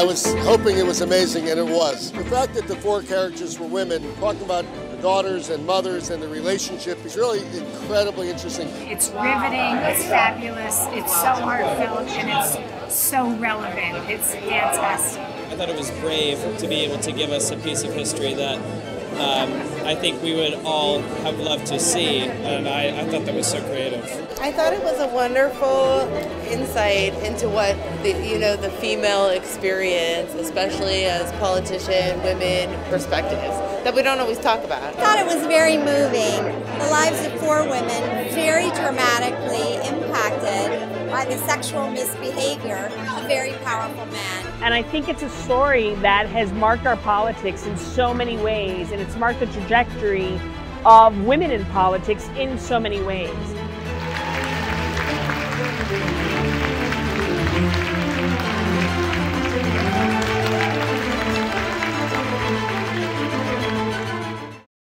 I was hoping it was amazing, and it was. The fact that the four characters were women, talking about daughters and mothers and the relationship is really incredibly interesting. It's riveting, it's fabulous, it's so heartfelt, and it's so relevant. It's fantastic. I thought it was brave to be able to give us a piece of history that um, I think we would all have loved to see, and I, I thought that was so creative. I thought it was a wonderful insight into what the you know the female experience, especially as politician women perspectives that we don't always talk about. I thought it was very moving. Lives of four women very dramatically impacted by the sexual misbehavior of a very powerful man. And I think it's a story that has marked our politics in so many ways, and it's marked the trajectory of women in politics in so many ways.